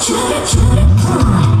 Shoot it, shoot